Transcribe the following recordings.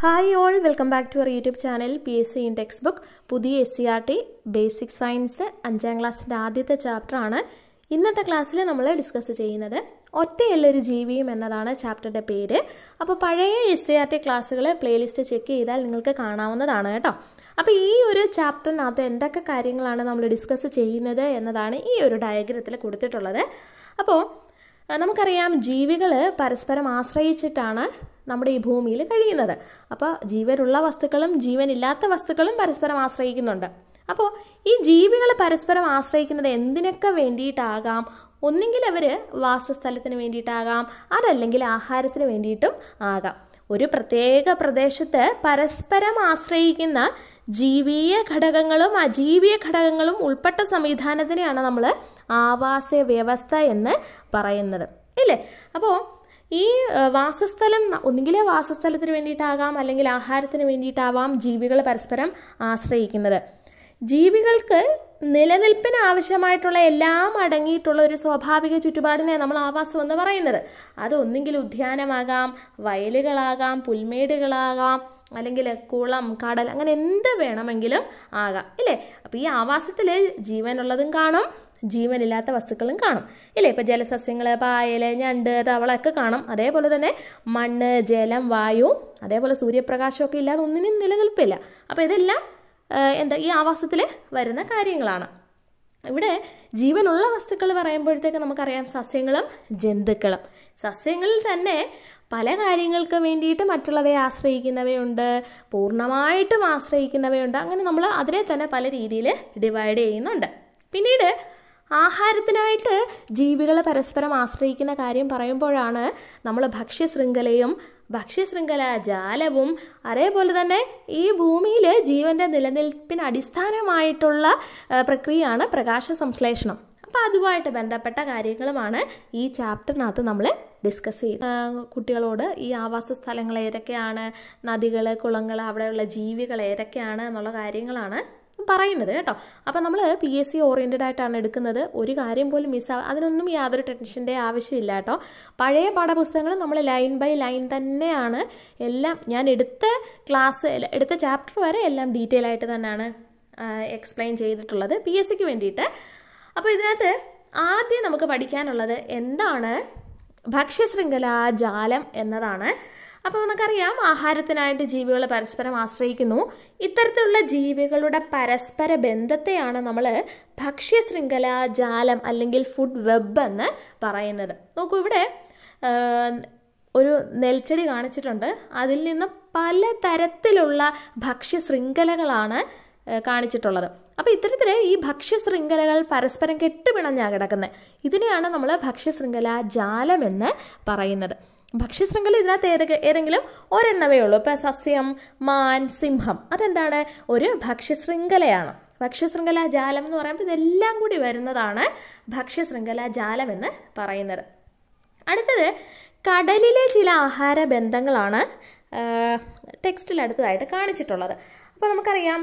Hi all welcome back to our YouTube channel P S C in text book പുതിയ S C R T basic science അഞ്ചാം ക്ലാസ്സിന്റെ ആദ്യത്തെ ചാപ്റ്ററാണ് ഇന്നത്തെ ക്ലാസ്സിൽ നമ്മൾ ഡിസ്കസ് ചെയ്യുന്നത് ഒറ്റയല്ലൊരു ജീവിയും എന്നതാണ് ചാപ്റ്ററിന്റെ പേര്. അപ്പോൾ പഴയ എസ് സി ആർ ടി ക്ലാസ്സുകൾ പ്ലേലിസ്റ്റ് ചെക്ക് ചെയ്താൽ നിങ്ങൾക്ക് കാണാവുന്നതാണ് കേട്ടോ. അപ്പോൾ ഈ ഒരു ചാപ്റ്ററിനകത്ത് എന്തൊക്കെ കാര്യങ്ങളാണ് നമ്മൾ ഡിസ്കസ് ചെയ്യുന്നത് എന്നതാണ് ഈ ഒരു ഡയഗ്രത്തിൽ കൊടുത്തിട്ടുള്ളത്. അപ്പോൾ നമുക്കറിയാം ജീവികൾ പരസ്പരം ആശ്രയിച്ചിട്ടാണ് നമ്മുടെ ഈ ഭൂമിയിൽ കഴിയുന്നത്. അപ്പോൾ ജീവനുള്ള വസ്തുക്കളും ജീവനില്ലാത്ത വസ്തുക്കളും പരസ്പരം ആശ്രയിക്കുന്നുണ്ട്. അപ്പോൾ ഈ ജീവികൾ പരസ്പരം ആശ്രയിക്കുന്നത് എന്തിനൊക്കെ വേണ്ടിയിട്ടാകാം? ഒന്നുകിൽ അവർ വാസസ്ഥലത്തിന് വേണ്ടിയിട്ടാകാം അതല്ലെങ്കിൽ ആഹാരത്തിന് വേണ്ടിയിട്ടും ആകാം. ഒരു പ്രത്യേക പ്രദേശത്ത് പരസ്പരം ആശ്രയിക്കുന്ന ജീവീയ ഘടകങ്ങളും അജീവീയ ഘടകങ്ങളും ഉൾപ്പെട്ട സംവിധാനത്തിനെയാണ് നമ്മൾ ആവാസ വ്യവസ്ഥ എന്ന് പറയുന്നത്. ഇല്ലേ? അപ്പോൾ ഈ വാസസ്ഥലം ഒന്നുകിൽ വാസസ്ഥലത്തിന് വേണ്ടിയിട്ടാകാം അല്ലെങ്കിൽ ആഹാരത്തിന് വേണ്ടിയിട്ടാവാം ജീവികൾ പരസ്പരം ആശ്രയിക്കുന്നത്. ജീവികൾക്ക് നിലനിൽപ്പിന് ആവശ്യമായിട്ടുള്ള എല്ലാം അടങ്ങിയിട്ടുള്ള ഒരു സ്വാഭാവിക ചുറ്റുപാടിനെ നമ്മൾ ആവാസം എന്ന് പറയുന്നത്. അത് ഒന്നുകിൽ ഉദ്യാനമാകാം വയലുകളാകാം പുൽമേടുകളാകാം അല്ലെങ്കിൽ കുളം കടൽ അങ്ങനെ എന്ത് വേണമെങ്കിലും ആകാം. ഇല്ലേ? അപ്പോൾ ഈ ആവാസത്തിൽ ജീവനുള്ളതും കാണും ജീവനില്ലാത്ത വസ്തുക്കളും കാണും. ഇല്ലേ? ഇപ്പോൾ ജലസസ്യങ്ങൾ പായൽ ഞണ്ട് തവളൊക്കെ കാണും. അതേപോലെ തന്നെ മണ്ണ് ജലം വായു അതേപോലെ സൂര്യപ്രകാശമൊക്കെ ഇല്ലാതെ ഒന്നിനും നിലനിൽപ്പില്ല. അപ്പോൾ ഇതെല്ലാം എന്താ ഈ ആവാസത്തിൽ വരുന്ന കാര്യങ്ങളാണ്. ഇവിടെ ജീവനുള്ള വസ്തുക്കൾ പറയുമ്പോഴത്തേക്ക് നമുക്കറിയാം സസ്യങ്ങളും ജന്തുക്കളും. സസ്യങ്ങളിൽ തന്നെ പല കാര്യങ്ങൾക്ക് വേണ്ടിയിട്ട് മറ്റുള്ളവയെ ആശ്രയിക്കുന്നവയുണ്ട് പൂർണമായിട്ടും ആശ്രയിക്കുന്നവയുണ്ട്. അങ്ങനെ നമ്മൾ അതിനെ തന്നെ പല രീതിയിൽ ഡിവൈഡ് ചെയ്യുന്നുണ്ട്. പിന്നീട് ആഹാരത്തിനായിട്ട് ജീവികളെ പരസ്പരം ആശ്രയിക്കുന്ന കാര്യം പറയുമ്പോഴാണ് നമ്മൾ ഭക്ഷ്യശൃംഖലയും ഭക്ഷ്യശൃംഖല ജാലവും അതേപോലെ തന്നെ ഈ ഭൂമിയിൽ ജീവന്റെ നിലനിൽപ്പിന് അടിസ്ഥാനമായിട്ടുള്ള പ്രക്രിയയാണ് പ്രകാശ സംശ്ലേഷണം. അപ്പോൾ അതുമായിട്ട് ബന്ധപ്പെട്ട കാര്യങ്ങളുമാണ് ഈ ചാപ്റ്ററിനകത്ത് നമ്മൾ ഡിസ്കസ് ചെയ്യും കുട്ടികളോട് ഈ ആവാസ സ്ഥലങ്ങൾ ഏതൊക്കെയാണ് നദികൾ കുളങ്ങൾ അവിടെയുള്ള ജീവികൾ ഏതൊക്കെയാണ് എന്നുള്ള കാര്യങ്ങളാണ് പറയുന്നത് കേട്ടോ. അപ്പം നമ്മൾ പി എസ് സി ഓറിയന്റഡ് ആയിട്ടാണ് എടുക്കുന്നത്. ഒരു കാര്യം പോലും മിസ്സാ അതിനൊന്നും യാതൊരു ടെൻഷന്റെ ആവശ്യമില്ല കേട്ടോ. പഴയ പാഠപുസ്തകങ്ങൾ നമ്മൾ ലൈൻ ബൈ ലൈൻ തന്നെയാണ്. എല്ലാം ഞാൻ എടുത്ത ക്ലാസ് എടുത്ത ചാപ്റ്റർ വരെ എല്ലാം ഡീറ്റെയിൽ ആയിട്ട് തന്നെയാണ് എക്സ്പ്ലെയിൻ ചെയ്തിട്ടുള്ളത് പി എസ് സിക്ക് വേണ്ടിയിട്ട്. അപ്പോൾ ഇതിനകത്ത് ആദ്യം നമുക്ക് പഠിക്കാനുള്ളത് എന്താണ്? ഭക്ഷ്യശൃംഖല ജാലം എന്നതാണ്. അപ്പോൾ നമുക്കറിയാം ആഹാരത്തിനായിട്ട് ജീവികൾ പരസ്പരം ആശ്രയിക്കുന്നു. ഇത്തരത്തിലുള്ള ജീവികളുടെ പരസ്പര ബന്ധത്തെയാണ് നമ്മൾ ഭക്ഷ്യ ശൃംഖല ജാലം അല്ലെങ്കിൽ ഫുഡ് വെബ് എന്ന് പറയുന്നത്. നോക്കൂ ഇവിടെ ഒരു നെൽച്ചെടി കാണിച്ചിട്ടുണ്ട്. അതിൽ നിന്ന് പല തരത്തിലുള്ള ഭക്ഷ്യ ശൃംഖലകളാണ് കാണിച്ചിട്ടുള്ളത്. അപ്പോൾ ഇത്തരത്തിൽ ഈ ഭക്ഷ്യശൃംഖലകൾ പരസ്പരം കെട്ടുപിണഞ്ഞാണ് കിടക്കുന്നത് ഇതിനെയാണ് നമ്മൾ ഭക്ഷ്യശൃംഖല ജാലം എന്ന് പറയുന്നത്. ഭക്ഷ്യശൃംഖല ഇതിനകത്ത് ഏതൊക്കെ ഏതെങ്കിലും ഒരെണ്ണവേ ഉള്ളൂ. ഇപ്പം സസ്യം മാൻ സിംഹം. അതെന്താണ്? ഒരു ഭക്ഷ്യശൃംഖലയാണ്. ഭക്ഷ്യശൃംഖല ജാലം എന്ന് പറയുമ്പോൾ ഇതെല്ലാം കൂടി വരുന്നതാണ് ഭക്ഷ്യശൃംഖല ജാലം എന്ന് പറയുന്നത്. അടുത്തത് കടലിലെ ചില ആഹാര ബന്ധങ്ങളാണ് ടെക്സ്റ്റിൽ അടുത്തതായിട്ട് കാണിച്ചിട്ടുള്ളത്. അപ്പോൾ നമുക്കറിയാം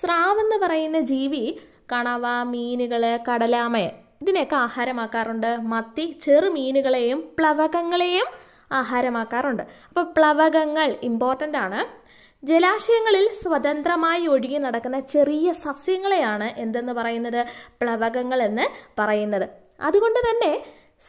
സ്രാവ് എന്ന് പറയുന്ന ജീവി കണവ മീനുകൾ കടലാമയെ ഇതിനെയൊക്കെ ആഹാരമാക്കാറുണ്ട്. മത്തി ചെറുമീനുകളെയും പ്ലവകങ്ങളെയും ആഹാരമാക്കാറുണ്ട്. അപ്പോൾ പ്ലവകങ്ങൾ ഇമ്പോർട്ടന്റ് ആണ്. ജലാശയങ്ങളിൽ സ്വതന്ത്രമായി ഒഴുകി നടക്കുന്ന ചെറിയ സസ്യങ്ങളെയാണ് എന്തെന്ന് പറയുന്നത്? പ്ലവകങ്ങൾ എന്ന് പറയുന്നത്. അതുകൊണ്ട് തന്നെ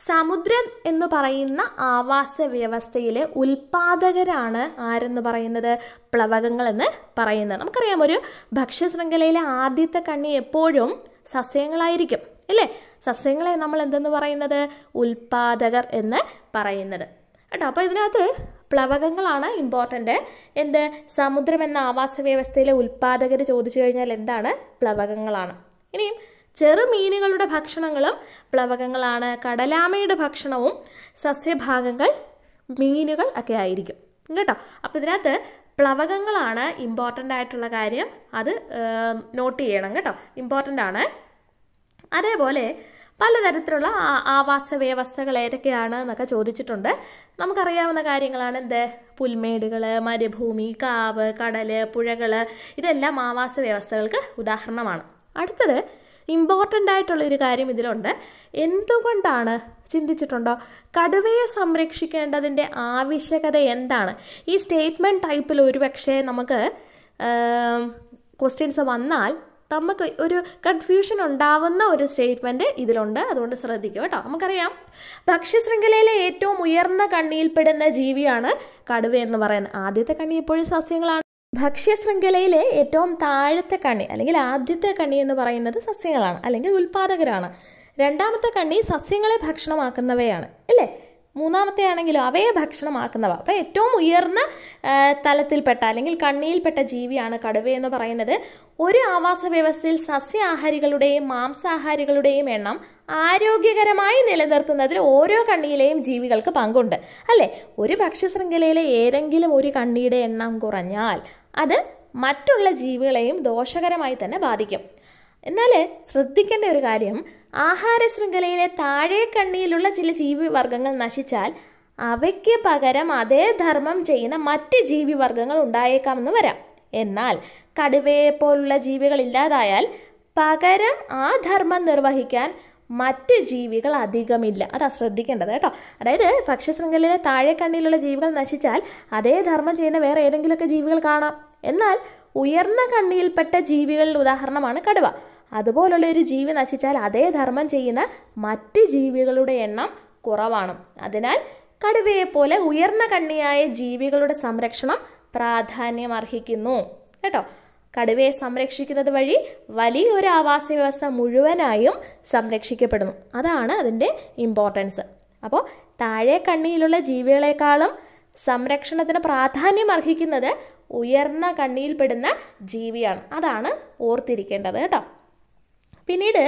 സമുദ്രം എന്ന് പറയുന്ന ആവാസ വ്യവസ്ഥയിലെ ഉൽപാദകരാണ് ആരെന്ന് പറയുന്നത്? പ്ലവകങ്ങൾ എന്ന് പറയുന്നത്. നമുക്കറിയാം ഒരു ഭക്ഷ്യശൃംഖലയിലെ ആദ്യത്തെ കണ്ണി എപ്പോഴും സസ്യങ്ങളായിരിക്കും അല്ലേ? സസ്യങ്ങളെ നമ്മൾ എന്തെന്ന് പറയുന്നത്? ഉൽപാദകർ എന്ന് പറയുന്നത്. കേട്ടോ. അപ്പോൾ ഇതിനകത്ത് പ്ലവകങ്ങളാണ് ഇമ്പോർട്ടന്റ് എന്ത്? സമുദ്രം എന്ന ആവാസ വ്യവസ്ഥയിലെ ഉൽപാദകർ ചോദിച്ചു കഴിഞ്ഞാൽ എന്താണ്? പ്ലവകങ്ങളാണ്. ഇനിയും ചെറുമീനുകളുടെ ഭക്ഷണങ്ങളും പ്ലവകങ്ങളാണ്. കടലാമയുടെ ഭക്ഷണവും സസ്യഭാഗങ്ങൾ മീനുകൾ ഒക്കെ ആയിരിക്കും. കേട്ടോ. അപ്പോൾ ഇതിനകത്ത് പ്ലവകങ്ങളാണ് ഇമ്പോർട്ടന്റ് ആയിട്ടുള്ള കാര്യം. അത് നോട്ട് ചെയ്യണം കേട്ടോ. ഇമ്പോർട്ടന്റ് ആണ്. അതേപോലെ പലതരത്തിലുള്ള ആവാസ വ്യവസ്ഥകൾ ഏതൊക്കെയാണ് എന്നൊക്കെ ചോദിച്ചിട്ടുണ്ട്. നമുക്കറിയാവുന്ന കാര്യങ്ങളാണ് എന്ത്? പുൽമേടുകൾ മരുഭൂമി കാവ് കടൽ പുഴകൾ ഇതെല്ലാം ആവാസ വ്യവസ്ഥകൾക്ക് ഉദാഹരണമാണ്. അടുത്തത് ഇമ്പോർട്ടന്റ് ആയിട്ടുള്ള ഒരു കാര്യം ഇതിലുണ്ട്. എന്തുകൊണ്ടാണ് ചിന്തിച്ചിട്ടുണ്ടോ? കടുവയെ സംരക്ഷിക്കേണ്ടതിന്റെ ആവശ്യകത എന്താണ്? ഈ സ്റ്റേറ്റ്മെന്റ് ടൈപ്പിൽ ഒരുപക്ഷെ നമുക്ക് ക്വസ്റ്റ്യൻസ് വന്നാൽ നമുക്ക് ഒരു കൺഫ്യൂഷൻ ഉണ്ടാവുന്ന ഒരു സ്റ്റേറ്റ്മെന്റ് ഇതിലുണ്ട്. അതുകൊണ്ട് ശ്രദ്ധിക്കുക കേട്ടോ. നമുക്കറിയാം. ഭക്ഷ്യശൃംഖലയിലെ ഏറ്റവും ഉയർന്ന കണ്ണിയിൽപ്പെടുന്ന ജീവിയാണ് കടുവ എന്ന് പറയുന്നത്. ആദ്യത്തെ കണ്ണി എപ്പോഴും സസ്യങ്ങളാണ്. ഭക്ഷ്യശൃംഖലയിലെ ഏറ്റവും താഴത്തെ കണ്ണി അല്ലെങ്കിൽ ആദ്യത്തെ കണ്ണി എന്ന് പറയുന്നത് സസ്യങ്ങളാണ് അല്ലെങ്കിൽ ഉൽപാദകരാണ്. രണ്ടാമത്തെ കണ്ണി സസ്യങ്ങളെ ഭക്ഷണമാക്കുന്നവയാണ് അല്ലേ? മൂന്നാമത്തെ ആണെങ്കിലും അവയെ ഭക്ഷണമാക്കുന്നവ. അപ്പോൾ ഏറ്റവും ഉയർന്ന തലത്തിൽപ്പെട്ട അല്ലെങ്കിൽ കണ്ണിയിൽപ്പെട്ട ജീവിയാണ് കടുവ എന്ന് പറയുന്നത്. ഒരു ആവാസ വ്യവസ്ഥയിൽ സസ്യാഹാരികളുടെയും മാംസാഹാരികളുടെയും എണ്ണം ആരോഗ്യകരമായി നിലനിർത്തുന്നതിൽ ഓരോ കണ്ണിയിലെയും ജീവികൾക്ക് പങ്കുണ്ട്. അല്ലെ? ഒരു ഭക്ഷ്യശൃംഖലയിലെ ഏതെങ്കിലും ഒരു കണ്ണിയുടെ എണ്ണം കുറഞ്ഞാൽ അത് മറ്റുള്ള ജീവികളെയും ദോഷകരമായി തന്നെ ബാധിക്കും. എന്നാൽ ശ്രദ്ധിക്കേണ്ട ഒരു കാര്യം ആഹാര ശൃംഖലയിലെ താഴെ കണ്ണിയിലുള്ള ചില ജീവിവർഗങ്ങൾ നശിച്ചാൽ അവയ്ക്ക് പകരം അതേ ധർമ്മം ചെയ്യുന്ന മറ്റ് ജീവിവർഗങ്ങൾ ഉണ്ടായേക്കാമെന്ന് വരാം. എന്നാൽ കടുവയെ പോലുള്ള ജീവികൾ ഇല്ലാതായാൽ പകരം ആ ധർമ്മം നിർവഹിക്കാൻ മറ്റ് ജീവികൾ അധികമില്ല. അതാ ശ്രദ്ധിക്കേണ്ടത് കേട്ടോ. അതായത് ഭക്ഷ്യശൃംഖലയിലെ താഴെ കണ്ണിലുള്ള ജീവികൾ നശിച്ചാൽ അതേ ധർമ്മം ചെയ്യുന്ന വേറെ ഏതെങ്കിലുമൊക്കെ ജീവികൾ കാണാം. എന്നാൽ ഉയർന്ന കണ്ണിയിൽപ്പെട്ട ജീവികളുടെ ഉദാഹരണമാണ് കടുവ. അതുപോലുള്ള ഒരു ജീവി നശിച്ചാൽ അതേ ധർമ്മം ചെയ്യുന്ന മറ്റ് ജീവികളുടെ എണ്ണം കുറവാണ്. അതിനാൽ കടുവയെ പോലെ ഉയർന്ന കണ്ണിയായ ജീവികളുടെ സംരക്ഷണം പ്രാധാന്യം അർഹിക്കുന്നു കേട്ടോ? കടുവയെ സംരക്ഷിക്കുന്നത് വഴി വലിയൊരു ആവാസ വ്യവസ്ഥ മുഴുവനായും സംരക്ഷിക്കപ്പെടുന്നു. അതാണ് അതിന്റെ ഇമ്പോർട്ടൻസ് അപ്പോൾ താഴെ കണ്ണിയിലുള്ള ജീവികളെക്കാളും സംരക്ഷണത്തിന് പ്രാധാന്യം അർഹിക്കുന്നത് ഉയർന്ന കണ്ണിയിൽപ്പെടുന്ന ജീവിയാണ്. അതാണ് ഓർത്തിരിക്കേണ്ടത് കേട്ടോ. പിന്നീട്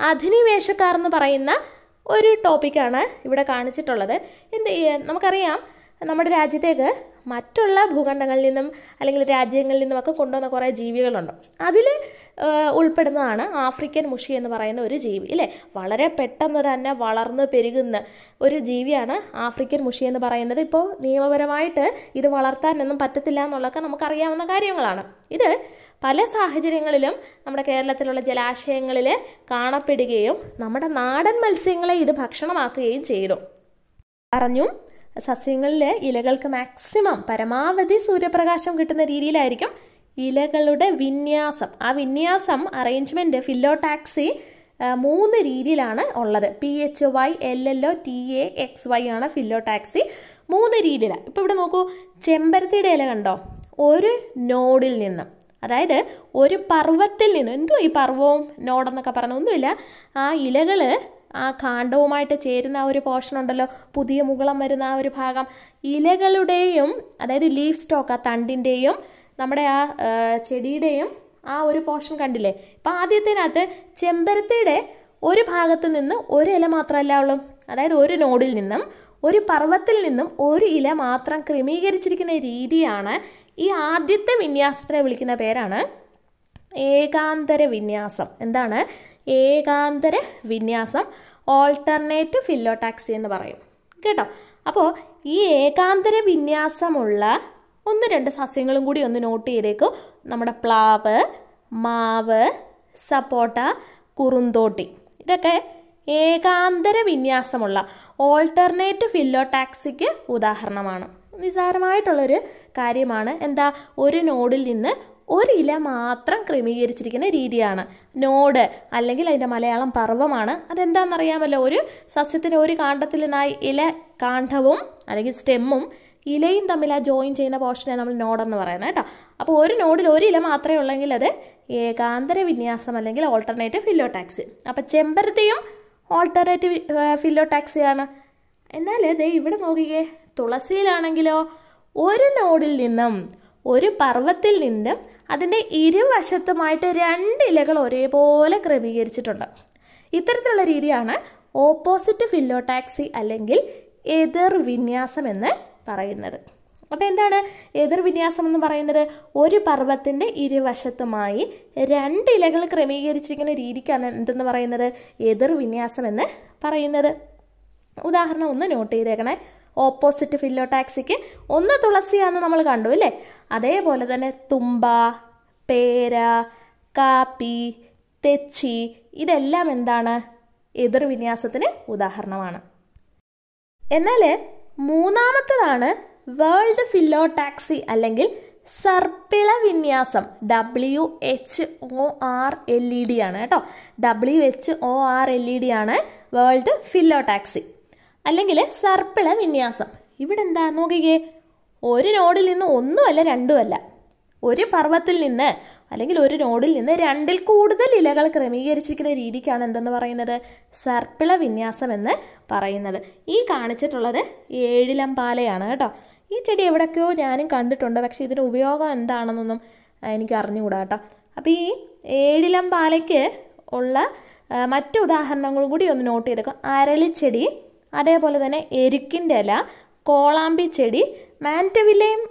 അധിനിവേശക്കാർ എന്ന് പറയുന്ന ഒരു ടോപ്പിക്കാണ് ഇവിടെ കാണിച്ചിട്ടുള്ളത്. എന്ത് നമുക്കറിയാം നമ്മുടെ രാജ്യത്തേക്ക് മറ്റുള്ള ഭൂഖണ്ഡങ്ങളിൽ നിന്നും അല്ലെങ്കിൽ രാജ്യങ്ങളിൽ നിന്നുമൊക്കെ കൊണ്ടുവന്ന കുറേ ജീവികളുണ്ട്. അതിൽ ഉൾപ്പെടുന്നതാണ് ആഫ്രിക്കൻ മുഷി എന്ന് പറയുന്ന ഒരു ജീവി ഇല്ലേ? വളരെ പെട്ടെന്ന് തന്നെ വളർന്ന് പെരുകുന്ന ഒരു ജീവിയാണ് ആഫ്രിക്കൻ മുഷി എന്ന് പറയുന്നത്. ഇപ്പോൾ നിയമപരമായിട്ട് ഇത് വളർത്താനൊന്നും പറ്റത്തില്ല എന്നുള്ളതൊക്കെ നമുക്കറിയാവുന്ന കാര്യങ്ങളാണ്. ഇത് പല സാഹചര്യങ്ങളിലും നമ്മുടെ കേരളത്തിലുള്ള ജലാശയങ്ങളിൽ കാണപ്പെടുകയും നമ്മുടെ നാടൻ മത്സ്യങ്ങളെ ഇത് ഭക്ഷണമാക്കുകയും ചെയ്തു. പറഞ്ഞു സസ്യങ്ങളിൽ ഇലകൾക്ക് മാക്സിമം പരമാവധി സൂര്യപ്രകാശം കിട്ടുന്ന രീതിയിലായിരിക്കും ഇലകളുടെ വിന്യാസം. ആ വിന്യാസം അറേഞ്ച്മെന്റ് ഫില്ലോടാക്സി മൂന്ന് രീതിയിലാണ് ഉള്ളത്. P H Y L L O T A X Y ആണ് ഫില്ലോടാക്സി മൂന്ന് രീതിയിലാണ് ഇപ്പോൾ ഇവിടെ നോക്കൂ. ചെമ്പരത്തിയുടെ ഇല കണ്ടോ? ഒരു നോഡിൽ നിന്നും അതായത് ഒരു പർവത്തിൽ നിന്ന്. എന്തോ ഈ പർവവും നോടെന്നൊക്കെ പറഞ്ഞ ഒന്നുമില്ല. ആ ഇലകൾ ആ കാണ്ഡവുമായിട്ട് ചേരുന്ന ആ ഒരു പോർഷൻ ഉണ്ടല്ലോ. പുതിയ മുകളം വരുന്ന ആ ഒരു ഭാഗം. ഇലകളുടെയും അതായത് ലീഫ് സ്റ്റോക്ക് ആ തണ്ടിന്റെയും നമ്മുടെ ആ ചെടിയുടെയും ആ ഒരു പോർഷൻ കണ്ടില്ലേ? ഇപ്പം ആദ്യത്തിനകത്ത് ചെമ്പരത്തിയുടെ ഒരു ഭാഗത്ത് നിന്ന് ഒരു ഇല മാത്രമല്ല ഉള്ളൂ. അതായത് ഒരു നോഡിൽ നിന്നും ഒരു പർവത്തിൽ നിന്നും ഒരു ഇല മാത്രം ക്രമീകരിച്ചിരിക്കുന്ന രീതിയാണ് ഈ ആദ്യത്തെ വിന്യാസത്തിനെ വിളിക്കുന്ന പേരാണ് ഏകാന്തര വിന്യാസം. എന്താണ്? ഏകാന്തര വിന്യാസം ഓൾട്ടർനേറ്റ് ഫില്ലോടാക്സി എന്ന് പറയും. കേട്ടോ? അപ്പോൾ ഈ ഏകാന്തര വിന്യാസമുള്ള ഒന്ന് രണ്ട് സസ്യങ്ങളും കൂടി ഒന്ന് നോട്ട് ചെയ്തേക്കും. നമ്മുടെ പ്ലാവ് മാവ് സപ്പോട്ട കുറുന്തോട്ടി. ഇതൊക്കെ ഏകാന്തര വിന്യാസമുള്ള ഓൾട്ടർനേറ്റ് ഫില്ലോടാക്സിക്ക് ഉദാഹരണമാണ്. നിസാരമായിട്ടുള്ളൊരു കാര്യമാണ്. എന്താ? ഒരു നോഡിൽ നിന്ന് ഒരു ഇല മാത്രം ക്രമീകരിച്ചിരിക്കുന്ന രീതിയാണ്. നോട് അല്ലെങ്കിൽ അതിന്റെ മലയാളം പർവമാണ് അതെന്താണെന്നറിയാമല്ലോ? ഒരു സസ്യത്തിന്റെ ഒരു കാണ്ഡത്തിൽ നിന്നായി ഇല കാണ്ഡവും അല്ലെങ്കിൽ സ്റ്റെമ്മും ഇലയും തമ്മിൽ ആ ജോയിൻ ചെയ്യുന്ന പോർഷനെ നമ്മൾ നോഡെന്ന് പറയുന്നത് കേട്ടോ. അപ്പോൾ ഒരു നോഡിൽ ഒരു ഇല മാത്രമേ ഉള്ളെങ്കിൽ അത് ഏകാന്തര വിന്യാസം അല്ലെങ്കിൽ ഓൾട്ടർനേറ്റീവ് ഫില്ലോടാക്സി അപ്പോൾ ചെമ്പരത്തിയും ഓൾട്ടർനേറ്റീവ് ഫില്ലോടാക്സിയാണ് എന്നാൽ ദേ ഇവിടെ നോക്കിക്കേ. തുളസിയിലാണെങ്കിലോ ഒരു നോഡിൽ നിന്നും ഒരു പർവത്തിൽ നിന്നും അതിന്റെ ഇരുവശത്തുമായിട്ട് രണ്ട് ഇലകൾ ഒരേപോലെ ക്രമീകരിച്ചിട്ടുണ്ട്. ഇത്തരത്തിലുള്ള രീതിയാണ് ഓപ്പോസിറ്റ് ഫില്ലോടാക്സി അല്ലെങ്കിൽ എതിർ വിന്യാസം എന്ന് പറയുന്നത്. അപ്പോൾ എന്താണ് എതിർ വിന്യാസം എന്ന് പറയുന്നത്? ഒരു പർവത്തിന്റെ ഇരുവശത്തുമായി രണ്ട് ഇലകൾ ക്രമീകരിച്ചിരിക്കുന്ന രീതിക്കാണ് എന്തെന്ന് പറയുന്നത്? എതിർ വിന്യാസം എന്ന് പറയുന്നത്. ഉദാഹരണം ഒന്ന് നോട്ട് ചെയ്തേക്കണേ. ഓപ്പോസിറ്റ് ഫില്ലോടാക്സിക്ക് ഒന്ന് തുളസിയാന്ന് നമ്മൾ കണ്ടു അല്ലേ? അതേപോലെ തന്നെ തുമ്പ പേര കാപ്പി തെച്ചി ഇതെല്ലാം എന്താണ്? എതിർവിന്യാസത്തിന് ഉദാഹരണമാണ്. എന്നാൽ മൂന്നാമത്തതാണ് വേൾഡ് ഫില്ലോടാക്സി അല്ലെങ്കിൽ സർപ്പിള വിന്യാസം W H O R L E D ആണ് കേട്ടോ. W H O R L E D ആണ് വേൾഡ് ഫില്ലോടാക്സി അല്ലെങ്കിൽ സർപ്പിള വിന്യാസം. ഇവിടെ എന്താ നോക്കിക്കേ? ഒരു നോഡിൽ നിന്ന് ഒന്നുമല്ല രണ്ടുമല്ല. ഒരു പർവത്തിൽ നിന്ന് അല്ലെങ്കിൽ ഒരു നോഡിൽ നിന്ന് രണ്ടിൽ കൂടുതൽ ഇലകൾ ക്രമീകരിച്ചിരിക്കുന്ന രീതിക്കാണ് എന്തെന്ന് പറയുന്നത്? സർപ്പിള വിന്യാസം എന്ന് പറയുന്നത്. ഈ കാണിച്ചിട്ടുള്ളത് ഏഴിലം പാലയാണ് കേട്ടോ. ഈ ചെടി എവിടെയൊക്കെയോ ഞാനും കണ്ടിട്ടുണ്ട്. പക്ഷേ ഇതിന് ഉപയോഗം എന്താണെന്നൊന്നും എനിക്ക് അറിഞ്ഞുകൂടാ കേട്ടോ. അപ്പോൾ ഈ ഏഴിലം പാലയ്ക്ക് ഉള്ള മറ്റു ഉദാഹരണങ്ങളും കൂടി ഒന്ന് നോട്ട് ചെയ്തേക്കും. അരളിച്ചെടി അതേപോലെ തന്നെ എരുക്കിന്റെ ഇല കോളാമ്പി ചെടി മാന്റവില്ലയും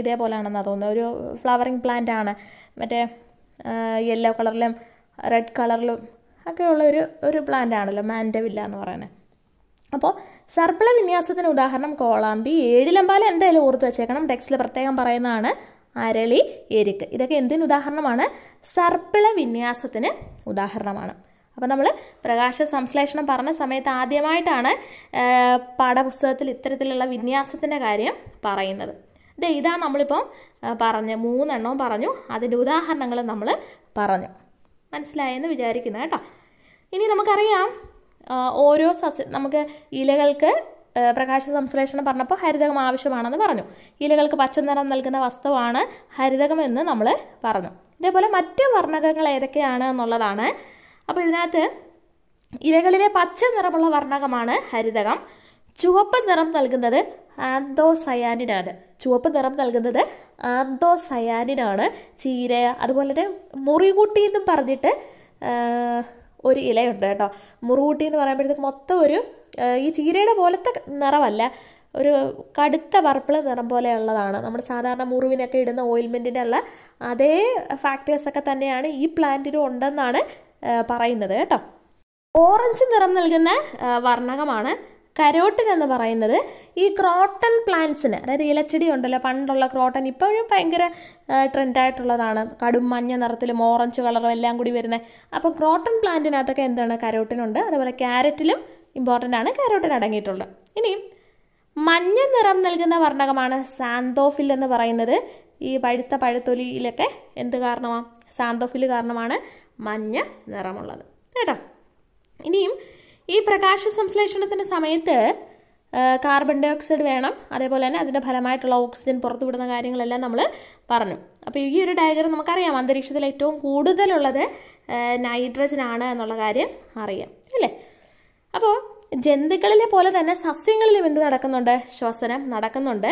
ഇതേപോലെയാണെന്നാണ് തോന്നുന്നത്. ഒരു ഫ്ലവറിങ് പ്ലാന്റ് ആണ്. മറ്റേ യെല്ലോ കളറിലും റെഡ് കളറിലും ഒക്കെയുള്ള ഒരു ഒരു പ്ലാന്റ് ആണല്ലോ മാന്റവില്ല എന്ന് പറയുന്നത്. അപ്പോൾ സർപ്പിള വിന്യാസത്തിന് ഉദാഹരണം കോളാമ്പി. ഏഴിലമ്പാല എന്തായാലും ഓർത്ത് വെച്ചേക്കണം? ടെക്സ്റ്റിൽ പ്രത്യേകം പറയുന്നതാണ് അരളി എരിക്ക്. ഇതൊക്കെ എന്തിന് ഉദാഹരണമാണ്? സർപ്പിള വിന്യാസത്തിന് ഉദാഹരണമാണ്. അപ്പോൾ നമ്മൾ പ്രകാശ സംശ്ലേഷണം പറഞ്ഞ സമയത്ത് ആദ്യമായിട്ടാണ് പാഠപുസ്തകത്തിൽ ഇത്തരത്തിലുള്ള വിന്യാസത്തിന്റെ കാര്യം പറയുന്നത്. ഇത് ഇതാ നമ്മളിപ്പം പറഞ്ഞ് മൂന്നെണ്ണവും പറഞ്ഞു. അതിന്റെ ഉദാഹരണങ്ങൾ നമ്മൾ പറഞ്ഞു. മനസ്സിലായെന്ന് വിചാരിക്കുന്നത് കേട്ടോ. ഇനി നമുക്കറിയാം ഓരോ സസ്യ നമുക്ക് ഇലകൾക്ക് പ്രകാശ സംശ്ലേഷണം പറഞ്ഞപ്പോൾ ഹരിതകം ആവശ്യമാണെന്ന് പറഞ്ഞു. ഇലകൾക്ക് പച്ച നിറം നൽകുന്ന വസ്തുവാണ് ഹരിതകമെന്ന് നമ്മൾ പറഞ്ഞു. ഇതേപോലെ മറ്റ് വർണകങ്ങൾ ഏതൊക്കെയാണ് എന്നുള്ളതാണ് അപ്പോൾ ഇതിനകത്ത് ഇലകളിലെ പച്ച നിറമുള്ള വർണകമാണ് ഹരിതകം. ചുവപ്പ് നിറം നൽകുന്നത് ആന്തോസയാനിനാണ്. ചുവപ്പ് നിറം നൽകുന്നത് ആന്തോസയാനിനാണ്. ചീര അതുപോലെ തന്നെ മുറികൂട്ടി എന്നും പറഞ്ഞിട്ട് ഒരു ഇലയുണ്ട് കേട്ടോ. മുറുകൂട്ടി എന്ന് പറയുമ്പോഴത്തേക്ക് മൊത്തം ഒരു ഈ ചീരയുടെ പോലത്തെ നിറമല്ല. ഒരു കടുത്ത പർപ്പിൾ നിറം പോലെയുള്ളതാണ്. നമ്മൾ സാധാരണ മുറിവിനൊക്കെ ഇടുന്ന ഓയിൽമെന്റിന്റെ ഉള്ള അതേ ഫാക്ടേഴ്സൊക്കെ തന്നെയാണ് ഈ പ്ലാന്റിനും ഉണ്ടെന്നാണ് പറയുന്നത് കേട്ടോ. ഓറഞ്ച് നിറം നൽകുന്ന വർണകമാണ് കരോട്ടിൻ എന്ന് പറയുന്നത്. ഈ ക്രോട്ടൺ പ്ലാന്റ്സിന് അതായത് ഇലച്ചെടി ഉണ്ടല്ലോ പണ്ടുള്ള ക്രോട്ടൺ ഇപ്പോഴും ഭയങ്കര ട്രെൻഡായിട്ടുള്ളതാണ് കടും മഞ്ഞ നിറത്തിലും ഓറഞ്ച് കളറും എല്ലാം കൂടി വരുന്നത് അപ്പോൾ ക്രോട്ടൺ പ്ലാന്റിനകത്തൊക്കെ എന്താണ് കരോട്ടിൻ ഉണ്ട്? അതുപോലെ ക്യാരറ്റിലും ഇമ്പോർട്ടന്റ് ആണ് കരോട്ടിൻ അടങ്ങിയിട്ടുള്ളത്. ഇനി മഞ്ഞ നിറം നൽകുന്ന വർണകമാണ് സാന്തോഫിൽ എന്ന് പറയുന്നത്. ഈ പഴുത്ത പഴുത്തൊലിയിലൊക്കെ എന്ത് കാരണമാണ് സാന്തോഫിൽ കാരണമാണ്. മഞ്ഞ നിറമുള്ളത്. കേട്ടോ? ഇനിയും ഈ പ്രകാശ സംശ്ലേഷണത്തിന്റെ സമയത്ത് കാർബൺ ഡൈ ഓക്സൈഡ് വേണം. അതേപോലെ തന്നെ അതിന്റെ ഫലമായിട്ടുള്ള ഓക്സിജൻ പുറത്തുവിടുന്ന കാര്യങ്ങളെല്ലാം നമ്മൾ പറഞ്ഞു. അപ്പോൾ ഈ ഒരു ഡയഗ്രം നമുക്കറിയാം അന്തരീക്ഷത്തിൽ ഏറ്റവും കൂടുതലുള്ളത് നൈട്രജൻ ആണ് എന്നുള്ള കാര്യം അറിയാം. അല്ലേ? അപ്പോൾ ജന്തുക്കളിലെ പോലെ തന്നെ സസ്യങ്ങളിലും എന്ത് നടക്കുന്നുണ്ട്? ശ്വസനം നടക്കുന്നുണ്ട്.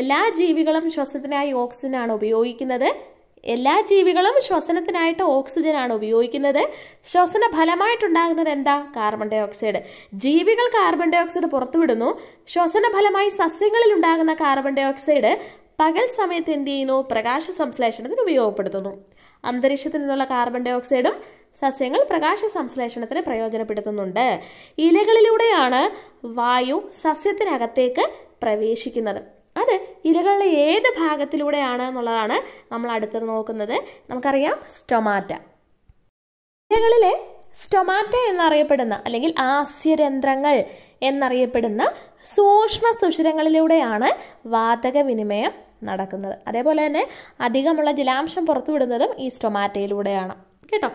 എല്ലാ ജീവികളും ശ്വസനത്തിനായി ഓക്സിജനാണ് ഉപയോഗിക്കുന്നത്. എല്ലാ ജീവികളും ശ്വസനത്തിനായിട്ട് ഓക്സിജനാണ് ഉപയോഗിക്കുന്നത്. ശ്വസന ഫലമായിട്ടുണ്ടാകുന്നത് എന്താ? കാർബൺ ഡൈ ഓക്സൈഡ് ജീവികൾ കാർബൺ ഡൈ ഓക്സൈഡ് പുറത്തുവിടുന്നു. ശ്വസന ഫലമായി സസ്യങ്ങളിൽ ഉണ്ടാകുന്ന കാർബൺ ഡൈ ഓക്സൈഡ് പകൽ സമയത്ത് എന്ത് ചെയ്യുന്നു? പ്രകാശ സംശ്ലേഷണത്തിന് ഉപയോഗപ്പെടുത്തുന്നു. അന്തരീക്ഷത്തിൽ നിന്നുള്ള കാർബൺ ഡൈ ഓക്സൈഡും സസ്യങ്ങൾ പ്രകാശ സംശ്ലേഷണത്തിന് പ്രയോജനപ്പെടുത്തുന്നുണ്ട്. ഇലകളിലൂടെയാണ് വായു സസ്യത്തിനകത്തേക്ക് പ്രവേശിക്കുന്നത്. അത് ഇലകളുടെ ഏത് ഭാഗത്തിലൂടെയാണ് എന്നുള്ളതാണ് നമ്മൾ അടുത്ത് നോക്കുന്നത്. നമുക്കറിയാം സ്റ്റൊമാറ്റ. ഇലകളിലെ സ്റ്റൊമാറ്റ എന്നറിയപ്പെടുന്ന അല്ലെങ്കിൽ ആസ്യരന്ധ്രങ്ങൾ എന്നറിയപ്പെടുന്ന സൂക്ഷ്മ സുഷിരങ്ങളിലൂടെയാണ് വാതക വിനിമയം നടക്കുന്നത്. അതേപോലെ തന്നെ അധികമുള്ള ജലാംശം പുറത്തുവിടുന്നതും ഈ സ്റ്റൊമാറ്റയിലൂടെയാണ്. കേട്ടോ?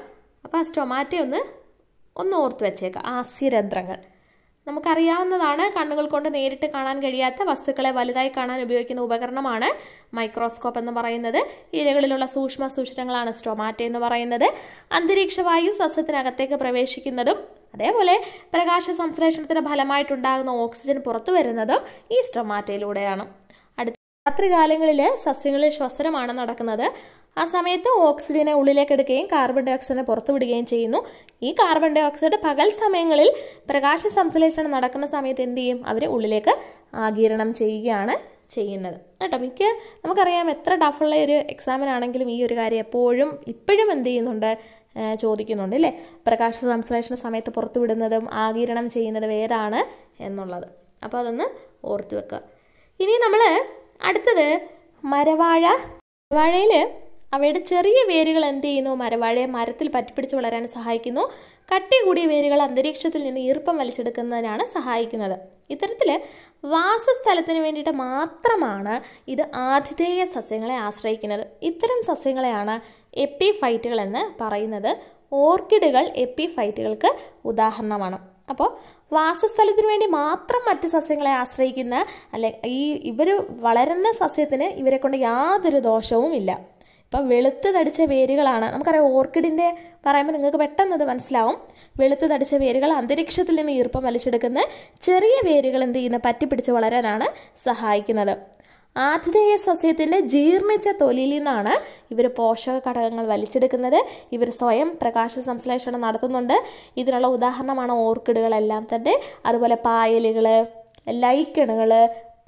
അപ്പോൾ ആ സ്റ്റൊമാറ്റ ഒന്ന് ഒന്ന് ഓർത്ത് വെച്ചേക്കാം. ആസ്യരന്ധ്രങ്ങൾ. നമുക്കറിയാവുന്നതാണ് കണ്ണുകൾ കൊണ്ട് നേരിട്ട് കാണാൻ കഴിയാത്ത വസ്തുക്കളെ വലുതായി കാണാൻ ഉപയോഗിക്കുന്ന ഉപകരണമാണ് മൈക്രോസ്കോപ്പ് എന്ന് പറയുന്നത്. ഇലകളിലുള്ള സൂക്ഷ്മ സൂക്ഷ്മങ്ങളാണ് സ്റ്റൊമാറ്റ എന്ന് പറയുന്നത്. അന്തരീക്ഷവായു സസ്യത്തിനകത്തേക്ക് പ്രവേശിക്കുന്നതും അതേപോലെ പ്രകാശ സംശ്ലേഷണത്തിന്റെ ഫലമായിട്ടുണ്ടാകുന്ന ഓക്സിജൻ പുറത്തു വരുന്നതും ഈ സ്റ്റൊമാറ്റയിലൂടെയാണ്. അടുത്ത രാത്രികാലങ്ങളിൽ സസ്യങ്ങളിൽ ശ്വസനമാണ് നടക്കുന്നത്. ആ സമയത്ത് ഓക്സിജനെ ഉള്ളിലേക്ക് എടുക്കുകയും കാർബൺ ഡൈ ഓക്സൈഡിനെ പുറത്തുവിടുകയും ചെയ്യുന്നു. ഈ കാർബൺ ഡൈ ഓക്സൈഡ് പകൽ സമയങ്ങളിൽ പ്രകാശ സംശ്ലേഷണം നടക്കുന്ന സമയത്ത് എന്ത് ചെയ്യും? അവർ ഉള്ളിലേക്ക് ആകിരണം ചെയ്യുകയാണ് ചെയ്യുന്നത്. കേട്ടോ മിക്ക നമുക്കറിയാം എത്ര ടഫുള്ള ഒരു എക്സാമിനാണെങ്കിലും ഈ ഒരു കാര്യം എപ്പോഴും ഇപ്പോഴും എന്ത് ചെയ്യുന്നുണ്ട്? ചോദിക്കുന്നുണ്ട് അല്ലേ? പ്രകാശ സംശ്ലേഷണ സമയത്ത് പുറത്തുവിടുന്നതും ആകിരണം ചെയ്യുന്നതും ഏതാണ് എന്നുള്ളത്. അപ്പോൾ അതൊന്ന് ഓർത്ത് വെക്കുക. ഇനി നമ്മൾ അടുത്തത് മരവാഴ മരവാഴയിൽ അവയുടെ ചെറിയ വേരുകൾ എന്ത് ചെയ്യുന്നു? മരവാഴയെ മരത്തിൽ പറ്റിപ്പിടിച്ച് വളരാൻ സഹായിക്കുന്നു. കട്ടി കൂടിയ വേരുകൾ അന്തരീക്ഷത്തിൽ നിന്ന് ഈർപ്പം വലിച്ചെടുക്കുന്നതിനാണ് സഹായിക്കുന്നത്. ഇത്തരത്തിൽ വാസസ്ഥലത്തിന് വേണ്ടിയിട്ട് മാത്രമാണ് ഇത് ആതിഥേയ സസ്യങ്ങളെ ആശ്രയിക്കുന്നത്. ഇത്തരം സസ്യങ്ങളെയാണ് എപ്പിഫൈറ്റുകൾ എന്ന് പറയുന്നത്. ഓർക്കിഡുകൾ എപ്പിഫൈറ്റുകൾക്ക് ഉദാഹരണമാണ്. അപ്പോൾ വാസസ്ഥലത്തിന് വേണ്ടി മാത്രം മറ്റ് സസ്യങ്ങളെ ആശ്രയിക്കുന്ന അല്ലെ ഈ ഇവർ വളരുന്ന സസ്യത്തിന് ഇവരെ കൊണ്ട് യാതൊരു ദോഷവും ഇല്ല ഇപ്പം വെളുത്ത് തടിച്ച വേരുകളാണ്. നമുക്കറിയാം ഓർക്കിഡിന്റെ പറയുമ്പോൾ നിങ്ങൾക്ക് പെട്ടെന്ന് അത് മനസ്സിലാവും. വെളുത്ത് തടിച്ച വേരുകൾ അന്തരീക്ഷത്തിൽ നിന്ന് ഈർപ്പം വലിച്ചെടുക്കുന്ന ചെറിയ വേരുകൾ എന്ത് ചെയ്യുന്ന പറ്റിപ്പിടിച്ച് വളരാനാണ് സഹായിക്കുന്നത്. ആതിഥേയ സസ്യത്തിന്റെ ജീർണിച്ച തൊലിയിൽ നിന്നാണ് ഇവർ പോഷക ഘടകങ്ങൾ വലിച്ചെടുക്കുന്നത്. ഇവർ സ്വയം പ്രകാശ സംശ്ലേഷണം നടത്തുന്നുണ്ട്. ഇതിനുള്ള ഉദാഹരണമാണ് ഓർക്കിഡുകളെല്ലാം തന്നെ. അതുപോലെ പായലുകൾ ലൈക്കണുകൾ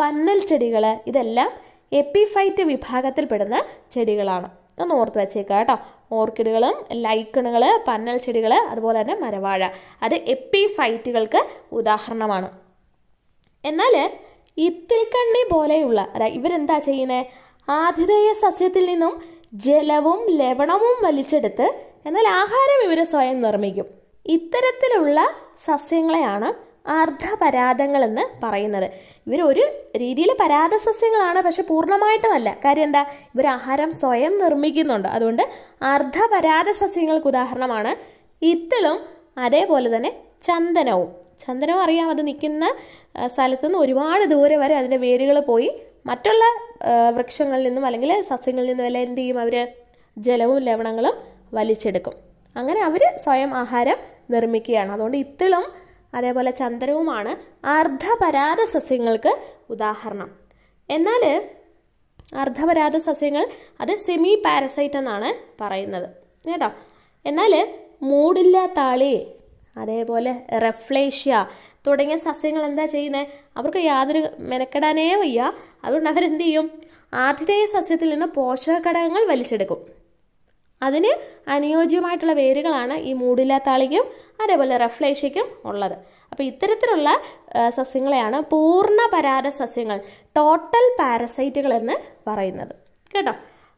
പന്നൽ ചെടികൾ ഇതെല്ലാം എപ്പിഫൈറ്റ് വിഭാഗത്തിൽപ്പെടുന്ന ചെടികളാണ്. ഒന്ന് ഓർത്ത് വെച്ചേക്കുക കേട്ടോ. ഓർക്കിഡുകളും ലൈക്കണുകൾ പന്നൽ ചെടികൾ അതുപോലെ തന്നെ മരവാഴ. അത് എപ്പിഫൈറ്റുകൾക്ക് ഉദാഹരണമാണ്. എന്നാൽ ഇത്തിൽക്കണ്ണി പോലെയുള്ള അതായത് ഇവരെന്താ ചെയ്യുന്നത് ആതിഥേയ സസ്യത്തിൽ നിന്നും ജലവും ലവണവും വലിച്ചെടുത്ത് എന്നാൽ ആഹാരം ഇവർ സ്വയം നിർമ്മിക്കും. ഇത്തരത്തിലുള്ള സസ്യങ്ങളെയാണ് അർദ്ധപരാതങ്ങൾ എന്ന് പറയുന്നത്. ഇവർ ഒരു രീതിയിൽ പരാത സസ്യങ്ങളാണ് പക്ഷെ പൂർണമായിട്ടുമല്ല. കാര്യം എന്താ ഇവർ ആഹാരം സ്വയം നിർമ്മിക്കുന്നുണ്ട്. അതുകൊണ്ട് അർദ്ധപരാത സസ്യങ്ങൾക്ക് ഉദാഹരണമാണ് ഇത്തിളും അതേപോലെ തന്നെ ചന്ദനവും. ചന്ദനവും അറിയാം അത് നിൽക്കുന്ന സ്ഥലത്തു നിന്ന് ഒരുപാട് ദൂരെ വരെ അതിന്റെ വേരുകൾ പോയി മറ്റുള്ള വൃക്ഷങ്ങളിൽ നിന്നും അല്ലെങ്കിൽ സസ്യങ്ങളിൽ നിന്നും എല്ലാം എന്ത് ചെയ്യും? അവർ ജലവും ലവണങ്ങളും വലിച്ചെടുക്കും. അങ്ങനെ അവർ സ്വയം ആഹാരം നിർമ്മിക്കുകയാണ്. അതുകൊണ്ട് ഇത്തിളും അതേപോലെ ചന്ദനവുമാണ് അർദ്ധപരാത സസ്യങ്ങൾക്ക് ഉദാഹരണം. എന്നാൽ അർദ്ധപരാത സസ്യങ്ങൾ അത് സെമി പാരസൈറ്റ് എന്നാണ് പറയുന്നത്. കേട്ടോ? എന്നാൽ മൂടില്ല താളി അതേപോലെ റെഫ്ലേഷ്യ തുടങ്ങിയ സസ്യങ്ങൾ എന്താ ചെയ്യുന്നത് അവർക്ക് യാതൊരു മെനക്കെടാനേ വയ്യ. അതുകൊണ്ട് അവരെന്ത് ചെയ്യും? ആതിഥേയ സസ്യത്തിൽ നിന്ന് പോഷക ഘടകങ്ങൾ വലിച്ചെടുക്കും. അതിന് അനുയോജ്യമായിട്ടുള്ള വേരുകളാണ് ഈ മൂടില്ലാത്താളിക്കും അതേപോലെ റഫ്ലേഷ്യയ്ക്കും ഉള്ളത്. അപ്പോൾ ഇത്തരത്തിലുള്ള സസ്യങ്ങളെയാണ് പൂർണ പരാര സസ്യങ്ങൾ ടോട്ടൽ പാരസൈറ്റുകൾ എന്ന് പറയുന്നത്. കേട്ടോ?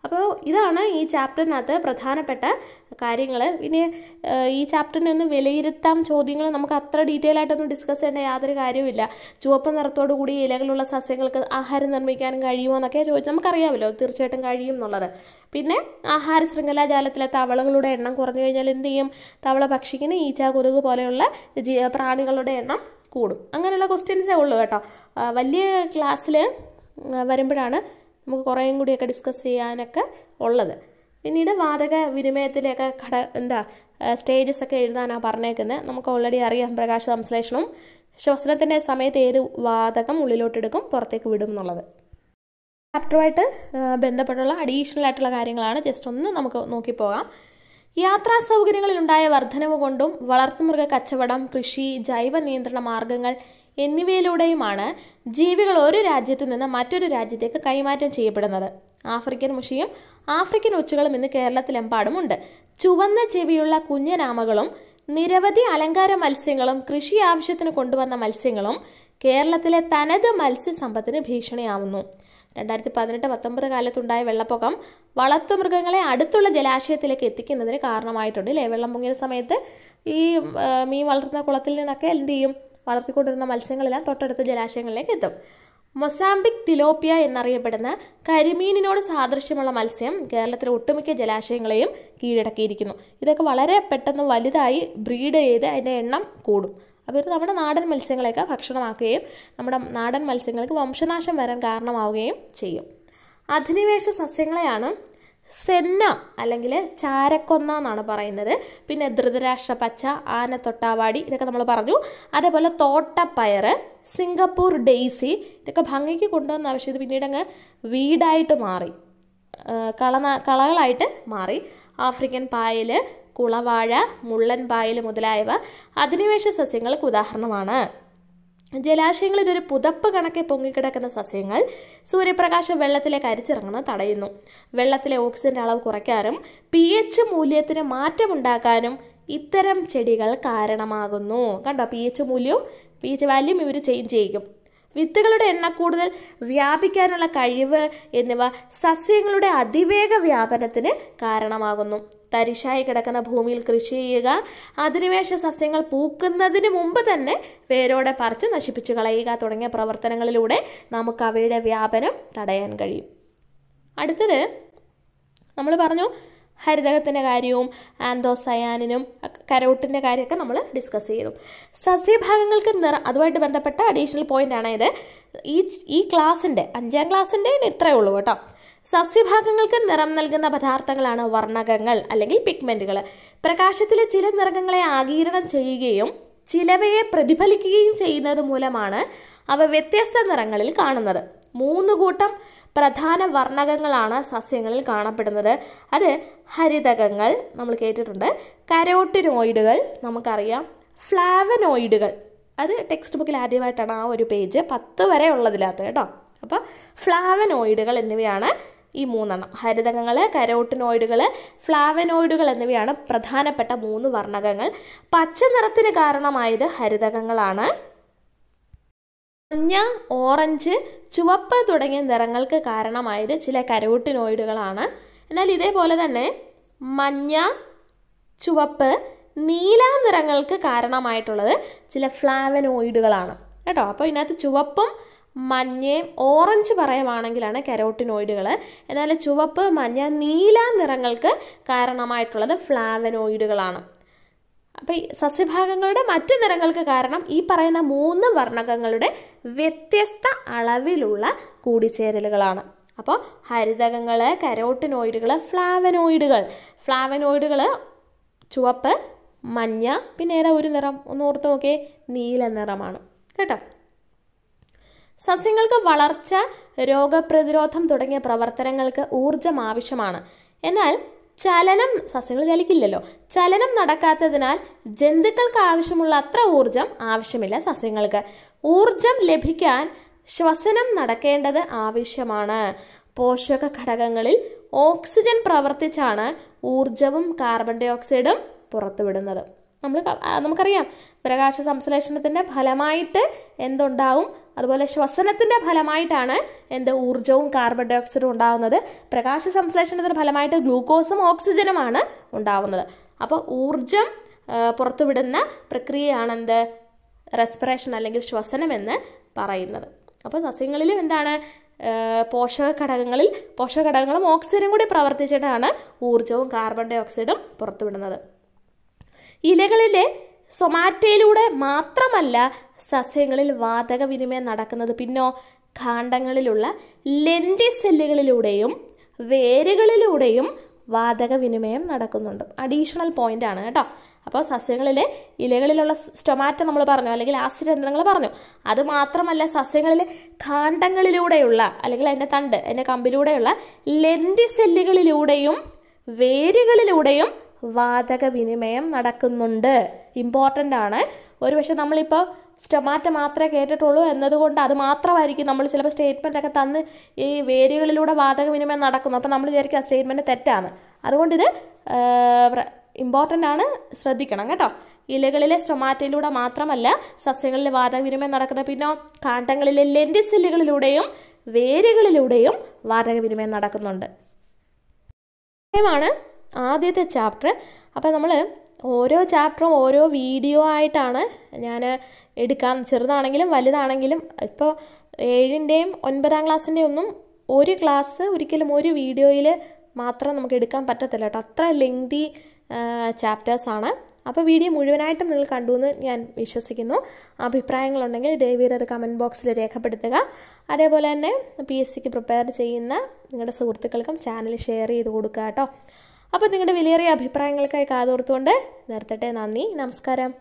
അപ്പോൾ ഇതാണ് ഈ ചാപ്റ്ററിനകത്ത് പ്രധാനപ്പെട്ട കാര്യങ്ങൾ. പിന്നെ ഈ ചാപ്റ്ററിനെ ഒന്ന് വിലയിരുത്താം ചോദ്യങ്ങൾ നമുക്ക് അത്ര ഡീറ്റെയിൽ ആയിട്ടൊന്നും ഡിസ്കസ് ചെയ്യേണ്ട യാതൊരു കാര്യവുമില്ല. ചുവപ്പ് നിറത്തോടു കൂടി ഇലകളുള്ള സസ്യങ്ങൾക്ക് ആഹാരം നിർമ്മിക്കാനും കഴിയുമോ എന്നൊക്കെ ചോദിച്ചാൽ നമുക്കറിയാമല്ലോ തീർച്ചയായിട്ടും കഴിയും എന്നുള്ളത്. പിന്നെ ആഹാര ശൃംഖലാജാലത്തിലെ തവളകളുടെ എണ്ണം കുറഞ്ഞു കഴിഞ്ഞാൽ എന്ത് ചെയ്യും? തവള ഭക്ഷിക്കുന്ന ഈച്ച കൊതുക് പോലെയുള്ള പ്രാണികളുടെ എണ്ണം കൂടും. അങ്ങനെയുള്ള ക്വസ്റ്റ്യൻസേ ഉള്ളൂ കേട്ടോ. വലിയ ക്ലാസ്സിൽ വരുമ്പോഴാണ് നമുക്ക് കുറേയും കൂടിയൊക്കെ ഡിസ്കസ് ചെയ്യാനൊക്കെ ഉള്ളത്. പിന്നീട് വാതക വിനിമയത്തിലെയൊക്കെ ഘട എന്താ സ്റ്റേജസ് ഒക്കെ എഴുതാനാണ് പറഞ്ഞേക്കുന്നത് നമുക്ക് ഓൾറെഡി അറിയാം പ്രകാശ സംശ്ലേഷണവും ശ്വസനത്തിന്റെ സമയത്ത് ഏത് വാതകം ഉള്ളിലോട്ടെടുക്കും പുറത്തേക്ക് വിടും എന്നുള്ളത്. ചാപ്റ്ററുമായിട്ട് ബന്ധപ്പെട്ടുള്ള അഡീഷണൽ ആയിട്ടുള്ള കാര്യങ്ങളാണ്. ജസ്റ്റ് ഒന്ന് നമുക്ക് നോക്കിപ്പോകാം യാത്രാ സൗകര്യങ്ങളിലുണ്ടായ വർധനവ് കൊണ്ടും വളർത്തുമൃഗ കച്ചവടം കൃഷി ജൈവ നിയന്ത്രണ മാർഗങ്ങൾ എന്നിവയിലൂടെയുമാണ് ജീവികൾ ഒരു രാജ്യത്തു നിന്ന് മറ്റൊരു രാജ്യത്തേക്ക് കൈമാറ്റം ചെയ്യപ്പെടുന്നത്. ആഫ്രിക്കൻ മുഷിയും ആഫ്രിക്കൻ ഒച്ചുകളും ഇന്ന് കേരളത്തിലെമ്പാടുമുണ്ട് ചുവന്ന ചെവിയുള്ള കുഞ്ഞനാമകളും നിരവധി അലങ്കാര മത്സ്യങ്ങളും കൃഷി ആവശ്യത്തിന് കൊണ്ടുവന്ന മത്സ്യങ്ങളും കേരളത്തിലെ തനത് മത്സ്യസമ്പത്തിന് ഭീഷണിയാവുന്നു. രണ്ടായിരത്തി പതിനെട്ട് പത്തൊമ്പത് കാലത്തുണ്ടായ വെള്ളപ്പൊക്കം വളർത്തുമൃഗങ്ങളെ അടുത്തുള്ള ജലാശയത്തിലേക്ക് എത്തിക്കുന്നതിന് കാരണമായിട്ടുണ്ട് അല്ലേ വെള്ളം പൊങ്ങിയ സമയത്ത് ഈ മീൻ വളർത്തുന്ന കുളത്തിൽ നിന്നൊക്കെ എന്ത് ചെയ്യും? വളർത്തിക്കൊണ്ടിരുന്ന മത്സ്യങ്ങളെല്ലാം തൊട്ടടുത്ത ജലാശയങ്ങളിലേക്ക് എത്തും. മൊസാംബിക് തിലോപ്പിയ എന്നറിയപ്പെടുന്ന കരിമീനിനോട് സാദൃശ്യമുള്ള മത്സ്യം കേരളത്തിലെ ഒട്ടുമിക്ക ജലാശയങ്ങളെയും കീഴടക്കിയിരിക്കുന്നു. ഇതൊക്കെ വളരെ പെട്ടെന്ന് വലുതായി ബ്രീഡ് ചെയ്ത് അതിന്റെ എണ്ണം കൂടും. അപ്പോൾ ഇത് നമ്മുടെ നാടൻ മത്സ്യങ്ങളെയൊക്കെ ഭക്ഷണമാക്കുകയും നമ്മുടെ നാടൻ മത്സ്യങ്ങൾക്ക് വംശനാശം വരാൻ കാരണമാവുകയും ചെയ്യും. അധിനിവേശ സസ്യങ്ങളെയാണ് സെന്ന അല്ലെങ്കിൽ ചാരക്കൊന്ന എന്നാണ് പറയുന്നത്. പിന്നെ ധൃതരാഷ്ട്ര പച്ച ആന തൊട്ടാവാടി ഇതൊക്കെ നമ്മൾ പറഞ്ഞു. അതേപോലെ തോട്ടപ്പയർ സിംഗപ്പൂർ ഡെയ്സി ഇതൊക്കെ ഭംഗിക്ക് കൊണ്ടുവന്ന പക്ഷേ ഇത് പിന്നീട് അങ്ങ് വീടായിട്ട് മാറി. കള കളകളായിട്ട് മാറി. ആഫ്രിക്കൻ പായൽ കുളവാഴ മുള്ളൻ പായൽ മുതലായവ അധിനിവേശ സസ്യങ്ങൾക്ക് ഉദാഹരണമാണ്. ജലാശയങ്ങളിൽ ഒരു പുതപ്പ് കണക്കെ പൊങ്ങിക്കിടക്കുന്ന സസ്യങ്ങൾ സൂര്യപ്രകാശം വെള്ളത്തിലേക്ക് അരിച്ചിറങ്ങുന്നത് തടയുന്നു. വെള്ളത്തിലെ ഓക്സിജന്റെ അളവ് കുറയ്ക്കാനും പി എച്ച് മൂല്യത്തിന് മാറ്റമുണ്ടാക്കാനും ഇത്തരം ചെടികൾ കാരണമാകുന്നു. കണ്ടോ? പി എച്ച് മൂല്യവും പി എച്ച് വാല്യൂം ഇവർ ചേഞ്ച് ചെയ്യും. വിത്തുകളുടെ എണ്ണ കൂടുതൽ വ്യാപിക്കാനുള്ള കഴിവ് എന്നിവ സസ്യങ്ങളുടെ അതിവേഗ വ്യാപനത്തിന് കാരണമാകുന്നു. തരിശായി കിടക്കുന്ന ഭൂമിയിൽ കൃഷി ചെയ്യുക അധിനിവേശ സസ്യങ്ങൾ പൂക്കുന്നതിന് മുമ്പ് തന്നെ വേരോടെ പറിച്ച് നശിപ്പിച്ചു കളയുക തുടങ്ങിയ പ്രവർത്തനങ്ങളിലൂടെ നമുക്ക് അവയുടെ വ്യാപനം തടയാൻ കഴിയും. അടുത്തത് നമ്മൾ പറഞ്ഞു ഹരിതകത്തിന്റെ കാര്യവും ആന്തോസയാനിനും കരോട്ടിന്റെ കാര്യമൊക്കെ നമ്മൾ ഡിസ്കസ് ചെയ്തു. സസ്യഭാഗങ്ങൾക്ക് നിറ അതുമായിട്ട് ബന്ധപ്പെട്ട അഡീഷണൽ ആണ് ഇത്. ഈ ഈ ക്ലാസ്സിന്റെ അഞ്ചാം ക്ലാസ്സിന്റെ ഇത്രയേ ഉള്ളൂ കേട്ടോ. സസ്യഭാഗങ്ങൾക്ക് നിറം നൽകുന്ന പദാർത്ഥങ്ങളാണ് വർണകങ്ങൾ അല്ലെങ്കിൽ പിഗ്മെന്റുകൾ പ്രകാശത്തിലെ ചില നിറങ്ങളെ ആഗീരണം ചെയ്യുകയും ചിലവയെ പ്രതിഫലിക്കുകയും ചെയ്യുന്നത് മൂലമാണ് അവ വ്യത്യസ്ത നിറങ്ങളിൽ കാണുന്നത്. മൂന്ന് കൂട്ടം പ്രധാന വർണകങ്ങളാണ് സസ്യങ്ങളിൽ കാണപ്പെടുന്നത്. അത് ഹരിതകങ്ങൾ നമ്മൾ കേട്ടിട്ടുണ്ട്. കരോട്ടിനോയിഡുകൾ നമുക്കറിയാം. ഫ്ലാവനോയിഡുകൾ. അത് ടെക്സ്റ്റ് ബുക്കിൽ ആദ്യമായിട്ടാണ് ആ ഒരു പേജ് പത്ത് വരെ ഉള്ളതിനകത്ത് കേട്ടോ. അപ്പോൾ ഫ്ലാവനോയിഡുകൾ എന്നിവയാണ് ഈ മൂന്നെണ്ണം. ഹരിതകങ്ങൾ കരോട്ടിനോയിഡുകൾ ഫ്ലാവനോയിഡുകൾ എന്നിവയാണ് പ്രധാനപ്പെട്ട മൂന്ന് വർണകങ്ങൾ. പച്ച നിറത്തിന് കാരണമായത് ഹരിതകങ്ങളാണ്. മഞ്ഞ ഓറഞ്ച് ചുവപ്പ് തുടങ്ങിയ നിറങ്ങൾക്ക് കാരണമായത് ചില കരോട്ടിനോയിഡുകളാണ്. എന്നാൽ ഇതേപോലെ തന്നെ മഞ്ഞ ചുവപ്പ് നീല നിറങ്ങൾക്ക് കാരണമായിട്ടുള്ളത് ചില ഫ്ലാവനോയിഡുകളാണ്. കേട്ടോ? അപ്പോൾ ഇതിനകത്ത് ചുവപ്പും മഞ്ഞയും ഓറഞ്ച് പറയുവാണെങ്കിലാണ് കരോട്ടിനോയിഡുകൾ എന്നാൽ ചുവപ്പ് മഞ്ഞ നീല നിറങ്ങൾക്ക് കാരണമായിട്ടുള്ളത് ഫ്ലാവനോയിഡുകളാണ്. അപ്പോൾ ഈ സസ്യഭാഗങ്ങളുടെ മറ്റ് നിറങ്ങൾക്ക് കാരണം ഈ പറയുന്ന മൂന്ന് വർണകങ്ങളുടെ വ്യത്യസ്ത അളവിലുള്ള കൂടിച്ചേരലുകളാണ്. അപ്പോൾ ഹരിതകങ്ങൾ കരോട്ടിനോയിഡുകൾ ഫ്ലാവനോയിഡുകൾ. ഫ്ലാവനോയിഡുകൾ ചുവപ്പ് മഞ്ഞ പിന്നെ ഏതാ ഒരു നിറം? ഒന്ന് ഓർത്ത് നോക്കിയേ നീല നിറമാണ്. കേട്ടോ? സസ്യങ്ങൾക്ക് വളർച്ച രോഗപ്രതിരോധം തുടങ്ങിയ പ്രവർത്തനങ്ങൾക്ക് ഊർജം ആവശ്യമാണ്. എന്നാൽ ചലനം സസ്യങ്ങൾ ചലിക്കില്ലല്ലോ. ചലനം നടക്കാത്തതിനാൽ ജന്തുക്കൾക്ക് ആവശ്യമുള്ള അത്ര ഊർജം ആവശ്യമില്ല സസ്യങ്ങൾക്ക്. ഊർജം ലഭിക്കാൻ ശ്വസനം നടക്കേണ്ടത് ആവശ്യമാണ്. പോഷക ഘടകങ്ങളിൽ ഓക്സിജൻ പ്രവർത്തിച്ചാണ് ഊർജവും കാർബൺ ഡൈ ഓക്സൈഡും പുറത്തുവിടുന്നത്. നമ്മൾ നമുക്കറിയാം. പ്രകാശ സംശ്ലേഷണത്തിന്റെ ഫലമായിട്ട് എന്തുണ്ടാവും? അതുപോലെ ശ്വസനത്തിന്റെ ഫലമായിട്ടാണ് എന്ത് ഊർജവും കാർബൺ ഡൈ ഓക്സൈഡും ഉണ്ടാകുന്നത് പ്രകാശ സംശ്ലേഷണത്തിന്റെ ഫലമായിട്ട് ഗ്ലൂക്കോസും ഓക്സിജനുമാണ് ഉണ്ടാവുന്നത്. അപ്പോൾ ഊർജം പുറത്തുവിടുന്ന പ്രക്രിയയാണ് എന്ത്? റെസ്പിറേഷൻ അല്ലെങ്കിൽ ശ്വസനം എന്ന് പറയുന്നത്. അപ്പോൾ സസ്യങ്ങളിലും എന്താണ്? പോഷക ഘടകങ്ങളിൽ പോഷക ഘടകങ്ങളും ഓക്സിജനും കൂടി പ്രവർത്തിച്ചിട്ടാണ് ഊർജവും കാർബൺ ഡൈ ഓക്സൈഡും പുറത്തുവിടുന്നത്. ഇലകളിലെ സൊമാറ്റയിലൂടെ മാത്രമല്ല സസ്യങ്ങളിൽ വാതക വിനിമയം നടക്കുന്നത്. പിന്നോ കാണ്ഡങ്ങളിലുള്ള ലെൻഡി സെല്ലുകളിലൂടെയും വേരുകളിലൂടെയും വാതക വിനിമയം നടക്കുന്നുണ്ട്. അഡീഷണൽ പോയിന്റ് ആണ് കേട്ടോ. അപ്പോൾ സസ്യങ്ങളിലെ ഇലകളിലുള്ള സ്റ്റൊമാറ്റ നമ്മൾ പറഞ്ഞു അല്ലെങ്കിൽ ആശ്രയന്ത്രങ്ങൾ പറഞ്ഞു. അത് മാത്രമല്ല സസ്യങ്ങളിലെ കാണ്ഡങ്ങളിലൂടെയുള്ള അല്ലെങ്കിൽ അതിന്റെ തണ്ട് അതിന്റെ കമ്പിലൂടെയുള്ള ലെൻഡി സെല്ലുകളിലൂടെയും വേരുകളിലൂടെയും വാതക വിനിമയം നടക്കുന്നുണ്ട്. ഇമ്പോർട്ടന്റ് ആണ്. ഒരു പക്ഷെ നമ്മളിപ്പോൾ സ്റ്റൊമാറ്റ മാത്രമേ കേട്ടിട്ടുള്ളൂ എന്നതുകൊണ്ട് അത് മാത്രമായിരിക്കും നമ്മൾ ചിലപ്പോൾ സ്റ്റേറ്റ്മെന്റ് ഒക്കെ തന്ന് ഈ വേരുകളിലൂടെ വാതക വിനിമയം നടക്കുന്നു. അപ്പോൾ നമ്മൾ വിചാരിക്കും ആ സ്റ്റേറ്റ്മെന്റ് തെറ്റാണ് അതുകൊണ്ട് ഇത് ഇമ്പോർട്ടന്റ് ആണ്. ശ്രദ്ധിക്കണം കേട്ടോ. ഇലകളിലെ സ്റ്റൊമാറ്റയിലൂടെ മാത്രമല്ല സസ്യങ്ങളിലെ വാതകവിനിമയം നടക്കുന്നത്. പിന്നെ കാണ്ടങ്ങളിലെ ലെൻഡി സെല്ലുകളിലൂടെയും വേരുകളിലൂടെയും വാതകവിനിമയം നടക്കുന്നുണ്ട്. ാണ് ആദ്യത്തെ ചാപ്റ്റർ അപ്പോൾ നമ്മൾ ഓരോ ചാപ്റ്ററും ഓരോ വീഡിയോ ആയിട്ടാണ് ഞാൻ എടുക്കാം. ചെറുതാണെങ്കിലും വലുതാണെങ്കിലും ഇപ്പോൾ ഏഴിന്റെയും ഒൻപതാം ക്ലാസ്സിന്റെയും ഒന്നും ഒരു ക്ലാസ് ഒരിക്കലും ഒരു വീഡിയോയിൽ മാത്രം നമുക്ക് എടുക്കാൻ പറ്റത്തില്ല കേട്ടോ. അത്ര ലെങ്തി ചാപ്റ്റേഴ്സാണ് അപ്പോൾ വീഡിയോ മുഴുവനായിട്ടും നിങ്ങൾ കണ്ടു എന്ന് ഞാൻ വിശ്വസിക്കുന്നു. അഭിപ്രായങ്ങളുണ്ടെങ്കിൽ ദയവീത് അത് കമന്റ് ബോക്സിൽ രേഖപ്പെടുത്തുക. അതേപോലെ തന്നെ പി എസ് സിക്ക് പ്രിപ്പയർ ചെയ്യുന്ന നിങ്ങളുടെ സുഹൃത്തുക്കൾക്കും ചാനൽ ഷെയർ ചെയ്ത് കൊടുക്കുക കേട്ടോ. അപ്പോൾ നിങ്ങളുടെ വിലയേറിയ അഭിപ്രായങ്ങൾക്കായി കാതോർത്തുകൊണ്ട് നിർത്തട്ടെ. നന്ദി. നമസ്കാരം.